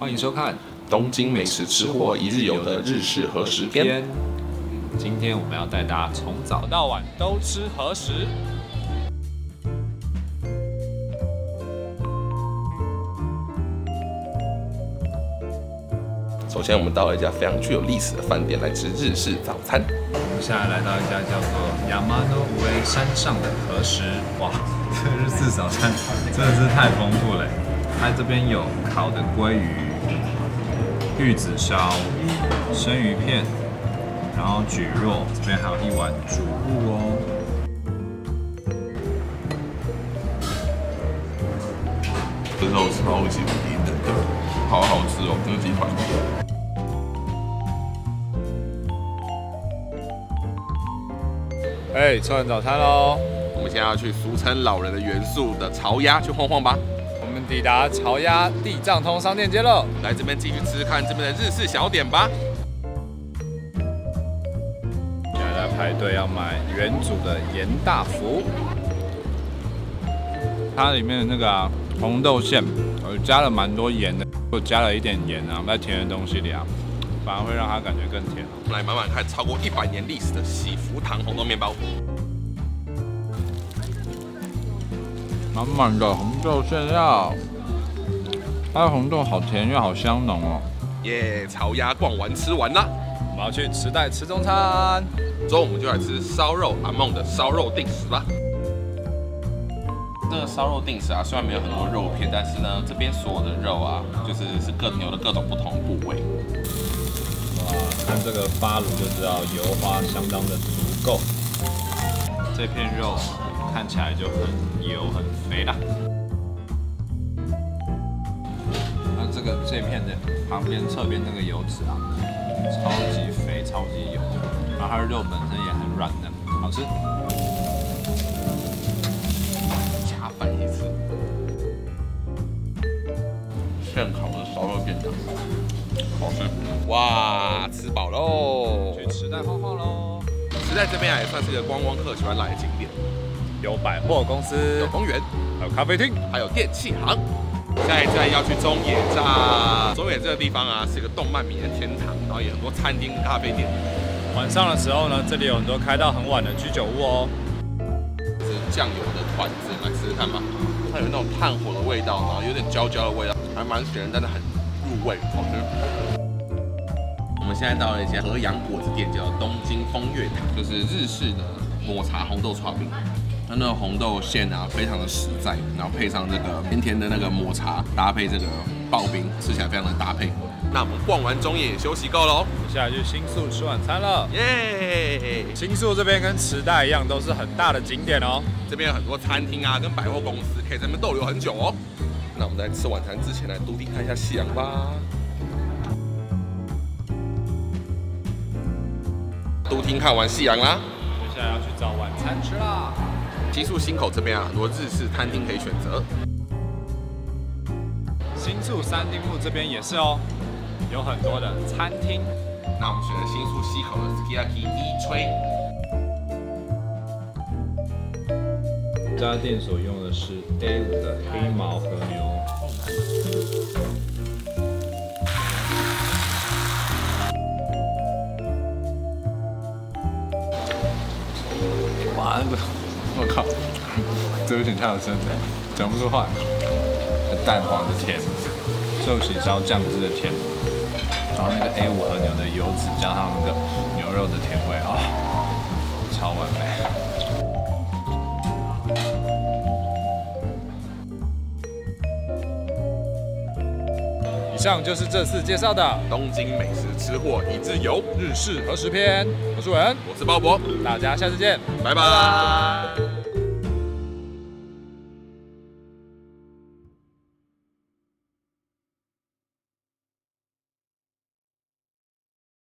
欢迎收看《东京美食吃货一日游的日式和食篇。今天我们要带大家从早到晚都吃和食。首先，我们到了一家非常具有历史的饭店来吃日式早餐。我们现在来到一家叫做 Yamano Ue 山上的和食。哇，这日式早餐真的是太丰富了。它这边有烤的鲑鱼、玉子烧、生鱼片，然后蒟蒻，这边还有一碗煮物哦。这肉超级无敌嫩的，好好吃哦，这个鸡排。哎，吃完早餐喽，我们现在要去俗称老人的元素的潮鸭去晃晃吧。抵达潮鸭地藏通商店街了，来这边继续吃看这边的日式小点吧。现在在排队要买原主的盐大福，它里面的那个啊红豆馅，我加了蛮多盐的，我加了一点盐啊，在甜的东西里啊。反而会让它感觉更甜。我们来慢慢看超过一百年历史的喜福堂红豆面包，满满的红豆馅料，它的红豆好甜又好香浓哦。耶！潮鸭逛完吃完啦，我们要去池袋吃中餐。中午我们就来吃烧肉阿梦的烧肉定食吧。这个烧肉定食啊，虽然没有很多肉片，但是呢，这边所有的肉啊，就是是各牛的各种不同部位。哇看这个发炉就知道油花相当的足够，这片肉看起来就很油很肥啦。那这个这片的旁边侧边那个油脂啊，超级肥超级油，然后它的肉本身也很软的，好吃。加粉一次，现烤的烧肉便当。好吃哇！吃饱喽，去池袋晃晃喽。池袋这边啊，也算是一个观光客喜欢来的景点，有百货公司，有公园，还有咖啡厅，还有电器行。下一站要去中野站，中野这个地方啊，是一个动漫迷的天堂，然后有很多餐厅、咖啡店。晚上的时候呢，这里有很多开到很晚的居酒屋哦。是酱油的团子，来试试看吧。它有那种炭火的味道，然后有点焦焦的味道，还蛮咸，但是很入味，好吃。我们现在到了一家和洋果子店，叫东京风月堂，就是日式的抹茶红豆串饼。它那个红豆馅啊，非常的实在，然后配上这个甜甜的那个抹茶，搭配这个刨冰，吃起来非常的搭配。那我们逛完中野休息够了哦，接下来去新宿吃晚餐了。耶！新宿这边跟池袋一样，都是很大的景点哦。这边有很多餐厅啊，跟百货公司，可以在那边逗留很久哦。那我们在吃晚餐之前，来笃定看一下夕阳吧。厅看完夕阳啦，接下来要去找晚餐吃啦。新宿新口这边啊，很多日式餐厅可以选择。新宿三丁目这边也是哦，有很多的餐厅。那我们选择新宿西口的 Sukiyaki 一吹。这家店所用的是 A 五的黑毛和牛。我靠，这有点太有深了，讲不出话。蛋黄的甜，寿喜烧酱汁的甜，然后那个 A 五和牛的油脂加上那个牛肉的甜味啊，超完美。上就是这次介绍的东京美食吃货一日游日式和食篇。我是文，我是鲍勃，大家下次见，拜拜。